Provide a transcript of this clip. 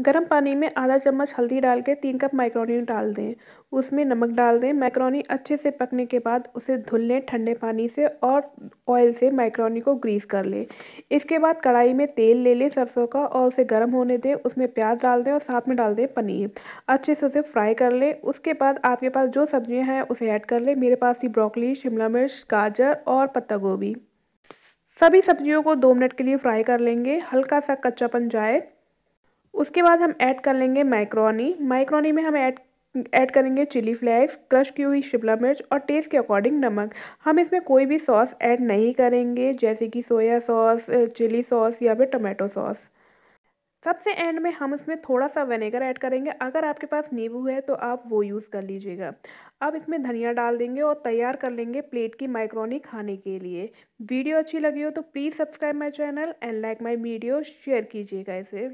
गर्म पानी में आधा चम्मच हल्दी डाल के तीन कप मैक्रोनी डाल दें। उसमें नमक डाल दें। मैक्रोनी अच्छे से पकने के बाद उसे धुल लें ठंडे पानी से और ऑयल से मैक्रोनी को ग्रीस कर लें। इसके बाद कढ़ाई में तेल ले लें सरसों का और उसे गर्म होने दें। उसमें प्याज डाल दें और साथ में डाल दें पनीर। अच्छे से उसे फ्राई कर लें। उसके बाद आपके पास जो सब्ज़ियाँ हैं उसे ऐड कर लें। मेरे पास थी ब्रोकली शिमला मिर्च, गाजर और पत्ता गोभी। सभी सब्जियों को दो मिनट के लिए फ्राई कर लेंगे। हल्का सा कच्चापन जाए। उसके बाद हम ऐड कर लेंगे माइक्रोनी माइक्रोनी में हम ऐड ऐड करेंगे चिली फ्लेक्स क्रश की हुई शिमला मिर्च और टेस्ट के अकॉर्डिंग नमक। हम इसमें कोई भी सॉस ऐड नहीं करेंगे, जैसे कि सोया सॉस चिली सॉस या फिर टमाटो सॉस सबसे एंड में हम इसमें थोड़ा सा विनेगर ऐड करेंगे। अगर आपके पास नींबू है तो आप वो यूज़ कर लीजिएगा। अब इसमें धनिया डाल देंगे और तैयार कर लेंगे प्लेट की माइक्रोनी खाने के लिए। वीडियो अच्छी लगी हो तो please subscribe my channel and like my video share कीजिएगा इसे।